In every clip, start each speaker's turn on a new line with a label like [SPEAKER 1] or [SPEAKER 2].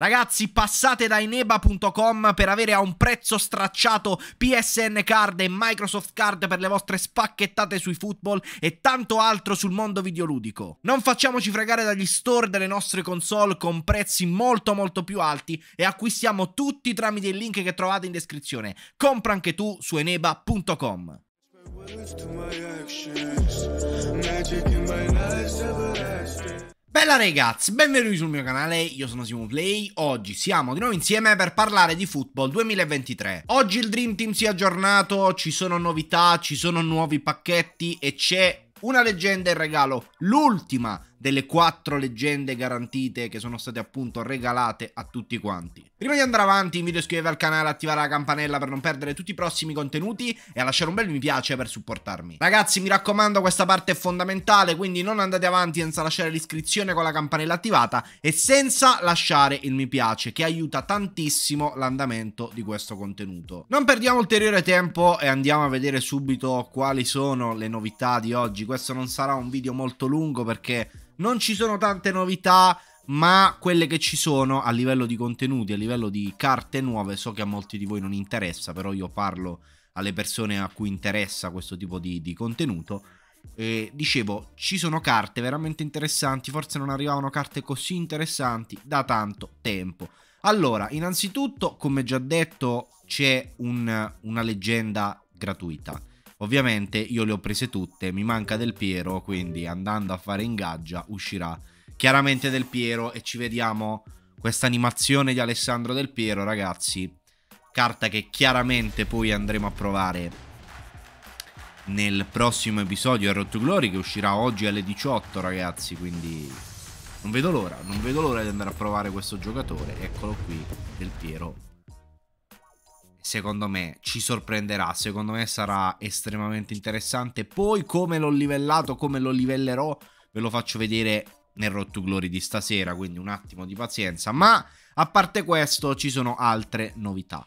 [SPEAKER 1] Ragazzi, passate da ineba.com per avere a un prezzo stracciato PSN card e Microsoft card per le vostre spacchettate sui football e tanto altro sul mondo videoludico. Non facciamoci fregare dagli store delle nostre console con prezzi molto molto più alti e acquistiamo tutti tramite il link che trovate in descrizione. Compra anche tu su eneba.com. Bella ragazzi, benvenuti sul mio canale, io sono Simon Play, oggi siamo di nuovo insieme per parlare di football 2023. Oggi il Dream Team si è aggiornato, ci sono novità, ci sono nuovi pacchetti e c'è una leggenda in regalo, l'ultima delle quattro leggende garantite che sono state appunto regalate a tutti quanti. Prima di andare avanti invito a iscrivervi al canale, attivare la campanella per non perdere tutti i prossimi contenuti e a lasciare un bel mi piace per supportarmi. Ragazzi mi raccomando questa parte è fondamentale quindi non andate avanti senza lasciare l'iscrizione con la campanella attivata e senza lasciare il mi piace che aiuta tantissimo l'andamento di questo contenuto. Non perdiamo ulteriore tempo e andiamo a vedere subito quali sono le novità di oggi. Questo non sarà un video molto lungo perché non ci sono tante novità, ma quelle che ci sono a livello di contenuti, a livello di carte nuove, so che a molti di voi non interessa, però io parlo alle persone a cui interessa questo tipo di, di contenuto. E dicevo, ci sono carte veramente interessanti, forse non arrivavano carte così interessanti da tanto tempo. Allora, innanzitutto, come già detto, c'è un, una leggenda gratuita. Ovviamente io le ho prese tutte, mi manca Del Piero, quindi andando a fare ingaggia uscirà chiaramente Del Piero e ci vediamo questa animazione di Alessandro Del Piero, ragazzi. Carta che chiaramente poi andremo a provare nel prossimo episodio Road to Glory che uscirà oggi alle 18, ragazzi, quindi non vedo l'ora, non vedo l'ora di andare a provare questo giocatore. Eccolo qui, Del Piero secondo me ci sorprenderà, secondo me sarà estremamente interessante. Poi come l'ho livellato, come lo livellerò, ve lo faccio vedere nel Road to Glory di stasera, quindi un attimo di pazienza. Ma a parte questo ci sono altre novità.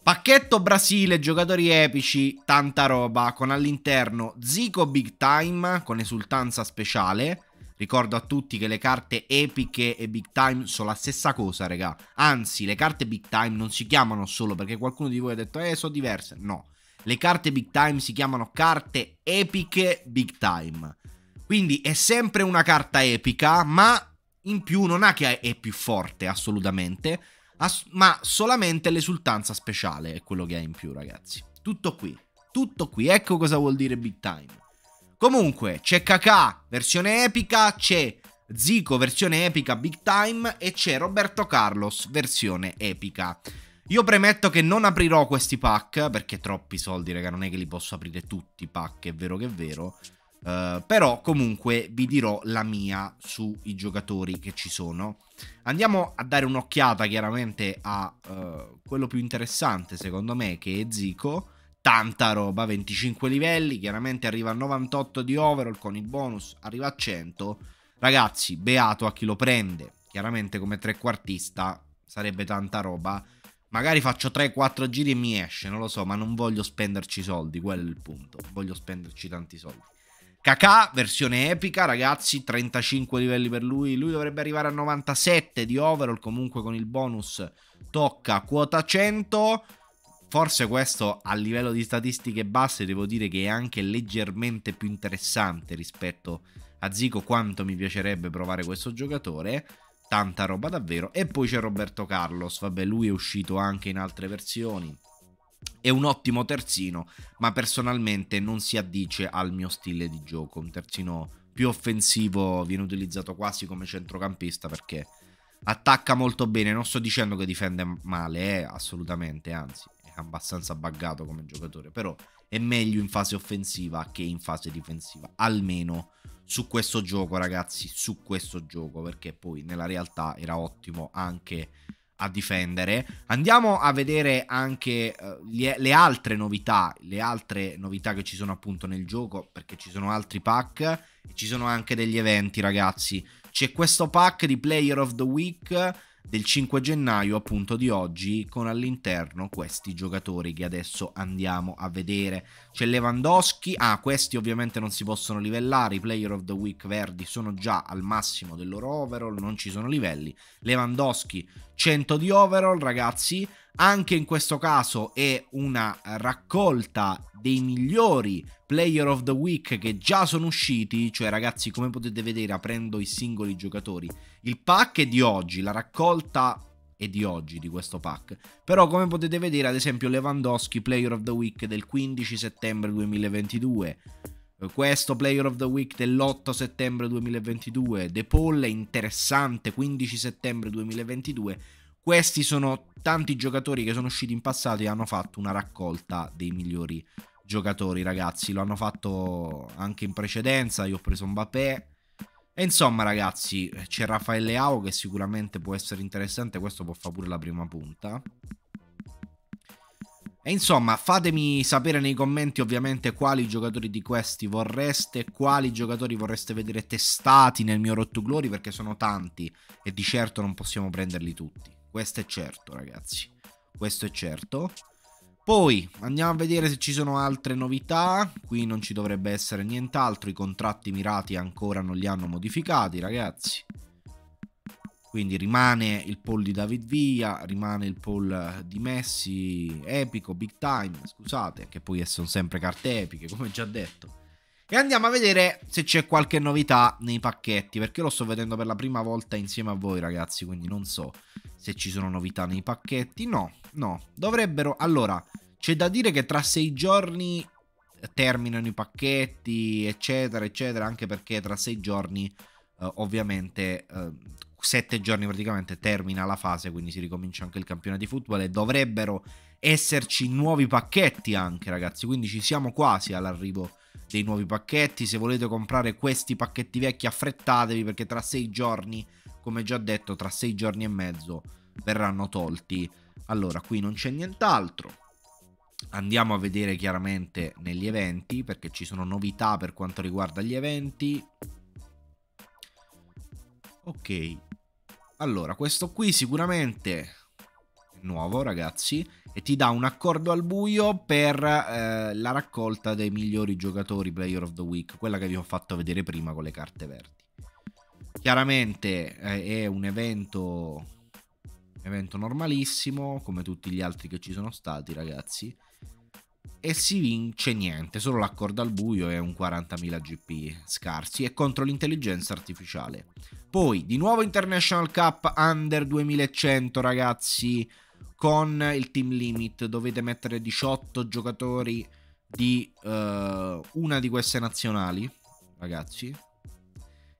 [SPEAKER 1] Pacchetto Brasile, giocatori epici, tanta roba, con all'interno Zico Big Time con esultanza speciale, Ricordo a tutti che le carte epiche e big time sono la stessa cosa, raga. Anzi, le carte big time non si chiamano solo perché qualcuno di voi ha detto, eh, sono diverse. No, le carte big time si chiamano carte epiche big time. Quindi è sempre una carta epica, ma in più non ha che è più forte, assolutamente. Ass ma solamente l'esultanza speciale è quello che ha in più, ragazzi. Tutto qui. Tutto qui. Ecco cosa vuol dire big time. Comunque, c'è Kakà versione epica, c'è Zico versione epica big time e c'è Roberto Carlos versione epica. Io premetto che non aprirò questi pack perché troppi soldi, raga, non è che li posso aprire tutti i pack, è vero che è vero. Uh, però comunque vi dirò la mia sui giocatori che ci sono. Andiamo a dare un'occhiata chiaramente a uh, quello più interessante secondo me che è Zico tanta roba, 25 livelli, chiaramente arriva a 98 di overall con il bonus, arriva a 100. Ragazzi, beato a chi lo prende, chiaramente come trequartista sarebbe tanta roba. Magari faccio 3-4 giri e mi esce, non lo so, ma non voglio spenderci soldi, quello è il punto, voglio spenderci tanti soldi. Kakà, versione epica, ragazzi, 35 livelli per lui, lui dovrebbe arrivare a 97 di overall, comunque con il bonus tocca quota 100. Forse questo a livello di statistiche basse devo dire che è anche leggermente più interessante rispetto a Zico quanto mi piacerebbe provare questo giocatore. Tanta roba davvero. E poi c'è Roberto Carlos, vabbè lui è uscito anche in altre versioni. È un ottimo terzino, ma personalmente non si addice al mio stile di gioco. Un terzino più offensivo viene utilizzato quasi come centrocampista perché attacca molto bene. Non sto dicendo che difende male, eh, assolutamente, anzi abbastanza buggato come giocatore, però è meglio in fase offensiva che in fase difensiva, almeno su questo gioco ragazzi, su questo gioco, perché poi nella realtà era ottimo anche a difendere. Andiamo a vedere anche uh, le, altre novità, le altre novità che ci sono appunto nel gioco, perché ci sono altri pack e ci sono anche degli eventi ragazzi. C'è questo pack di Player of the Week del 5 gennaio appunto di oggi con all'interno questi giocatori che adesso andiamo a vedere. C'è Lewandowski. Ah questi ovviamente non si possono livellare. I player of the week verdi sono già al massimo del loro overall non ci sono livelli. Lewandowski 100 di overall, ragazzi. Anche in questo caso è una raccolta dei migliori player of the week che già sono usciti, cioè ragazzi come potete vedere aprendo i singoli giocatori, il pack è di oggi, la raccolta è di oggi di questo pack, però come potete vedere ad esempio Lewandowski player of the week del 15 settembre 2022, questo Player of the Week dell'8 settembre 2022, The Paul è interessante 15 settembre 2022 questi sono tanti giocatori che sono usciti in passato e hanno fatto una raccolta dei migliori giocatori, ragazzi. Lo hanno fatto anche in precedenza. Io ho preso Mbappé. E insomma, ragazzi, c'è Raffaele Leao che sicuramente può essere interessante. Questo può fare pure la prima punta. E insomma, fatemi sapere nei commenti ovviamente quali giocatori di questi vorreste, quali giocatori vorreste vedere testati nel mio Rotto Glory, perché sono tanti e di certo non possiamo prenderli tutti. Questo è certo, ragazzi. Questo è certo. Poi andiamo a vedere se ci sono altre novità. Qui non ci dovrebbe essere nient'altro. I contratti mirati ancora non li hanno modificati, ragazzi. Quindi rimane il poll di David Villa, rimane il poll di Messi, epico, big time, scusate, che poi sono sempre carte epiche, come già detto. E andiamo a vedere se c'è qualche novità nei pacchetti, perché lo sto vedendo per la prima volta insieme a voi ragazzi, quindi non so se ci sono novità nei pacchetti. No, no, dovrebbero... Allora, c'è da dire che tra sei giorni terminano i pacchetti, eccetera, eccetera, anche perché tra sei giorni, eh, ovviamente, eh, sette giorni praticamente termina la fase, quindi si ricomincia anche il campionato di football e dovrebbero esserci nuovi pacchetti anche, ragazzi, quindi ci siamo quasi all'arrivo dei nuovi pacchetti. Se volete comprare questi pacchetti vecchi, affrettatevi perché tra sei giorni, come già detto, tra sei giorni e mezzo verranno tolti. Allora, qui non c'è nient'altro. Andiamo a vedere chiaramente negli eventi perché ci sono novità per quanto riguarda gli eventi. Ok. Allora, questo qui sicuramente è nuovo, ragazzi e ti dà un accordo al buio per eh, la raccolta dei migliori giocatori Player of the Week, quella che vi ho fatto vedere prima con le carte verdi. Chiaramente eh, è un evento, evento normalissimo, come tutti gli altri che ci sono stati, ragazzi. E si vince niente, solo l'accordo al buio è un 40.000 GP scarsi e contro l'intelligenza artificiale. Poi, di nuovo International Cup Under 2100, ragazzi con il team limit dovete mettere 18 giocatori di uh, una di queste nazionali, ragazzi.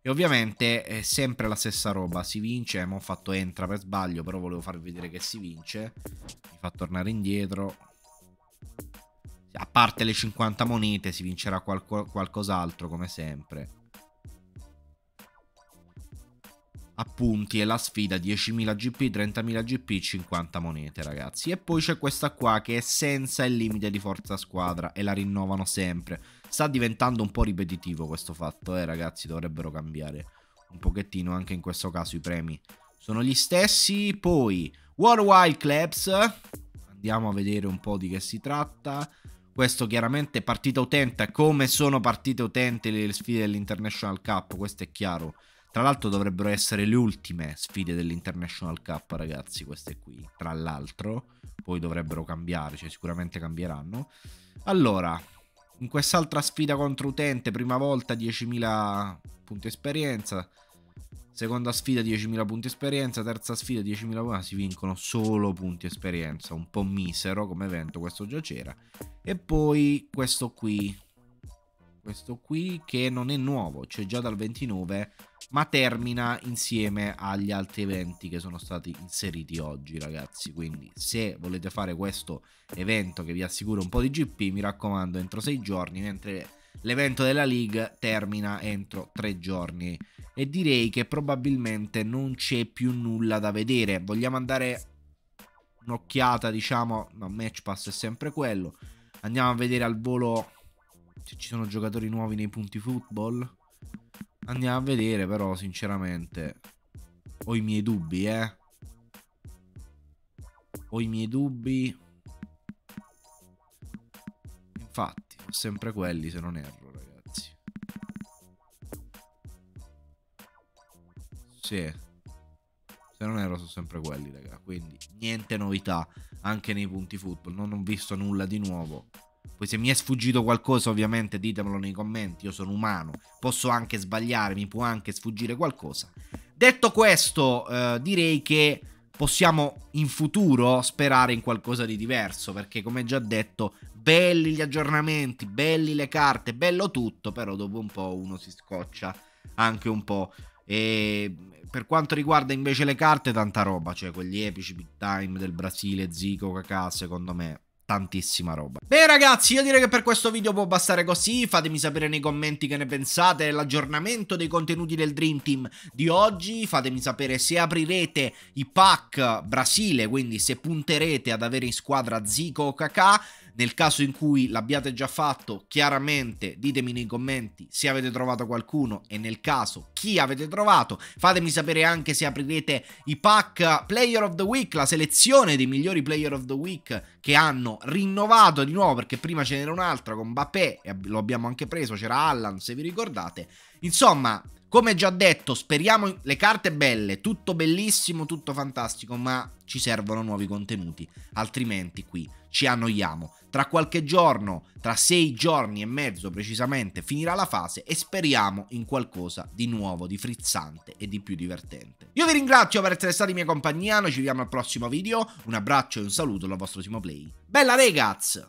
[SPEAKER 1] E ovviamente è sempre la stessa roba, si vince, ho fatto entra per sbaglio, però volevo farvi vedere che si vince. Mi fa tornare indietro. A parte le 50 monete si vincerà qualco qualcos'altro come sempre appunti e la sfida 10.000 GP, 30.000 GP, 50 monete ragazzi. E poi c'è questa qua che è senza il limite di forza squadra e la rinnovano sempre. Sta diventando un po' ripetitivo questo fatto, eh ragazzi, dovrebbero cambiare un pochettino anche in questo caso i premi. Sono gli stessi, poi Worldwide Clubs, andiamo a vedere un po' di che si tratta. Questo chiaramente partita utente, come sono partite utenti le sfide dell'International Cup, questo è chiaro tra l'altro dovrebbero essere le ultime sfide dell'International Cup, ragazzi, queste qui. Tra l'altro, poi dovrebbero cambiare, cioè sicuramente cambieranno. Allora, in quest'altra sfida contro utente, prima volta 10.000 punti esperienza. Seconda sfida 10.000 punti esperienza, terza sfida 10.000 punti, si vincono solo punti esperienza, un po' misero come evento, questo già c'era. E poi questo qui, questo qui che non è nuovo, cioè già dal 29, ma termina insieme agli altri eventi che sono stati inseriti oggi, ragazzi. Quindi se volete fare questo evento che vi assicura un po' di GP, mi raccomando, entro 6 giorni, mentre l'evento della League termina entro 3 giorni. E direi che probabilmente non c'è più nulla da vedere. Vogliamo andare un'occhiata, diciamo, no, Match Pass è sempre quello. Andiamo a vedere al volo se ci sono giocatori nuovi nei punti football. Andiamo a vedere, però, sinceramente, ho i miei dubbi, eh. Ho i miei dubbi. Infatti, sempre quelli, se non erro, ragazzi. Sì. Se non erro, sono sempre quelli, raga. Quindi niente novità anche nei punti football. Non ho visto nulla di nuovo. Poi se mi è sfuggito qualcosa, ovviamente ditemelo nei commenti. Io sono umano, posso anche sbagliare, mi può anche sfuggire qualcosa. Detto questo, eh, direi che possiamo in futuro sperare in qualcosa di diverso. Perché, come già detto, belli gli aggiornamenti, belli le carte, bello tutto. Però dopo un po' uno si scoccia anche un po'. E per quanto riguarda invece le carte, tanta roba, cioè quegli epici big time del Brasile, Zico, Kakà, secondo me tantissima roba. Beh ragazzi, io direi che per questo video può bastare così, fatemi sapere nei commenti che ne pensate dell'aggiornamento dei contenuti del Dream Team di oggi, fatemi sapere se aprirete i pack Brasile, quindi se punterete ad avere in squadra Zico o Kakà, nel caso in cui l'abbiate già fatto, chiaramente ditemi nei commenti se avete trovato qualcuno e nel caso chi avete trovato. Fatemi sapere anche se aprirete i pack Player of the Week, la selezione dei migliori Player of the Week che hanno rinnovato di nuovo perché prima ce n'era un altro con Mbappé e lo abbiamo anche preso, c'era Allan se vi ricordate. Insomma, come già detto, speriamo le carte belle, tutto bellissimo, tutto fantastico, ma ci servono nuovi contenuti, altrimenti qui ci annoiamo. Tra qualche giorno, tra sei giorni e mezzo precisamente, finirà la fase e speriamo in qualcosa di nuovo, di frizzante e di più divertente. Io vi ringrazio per essere stati in mia compagnia, noi ci vediamo al prossimo video, un abbraccio e un saluto dal vostro Simo Play. Bella ragazzi!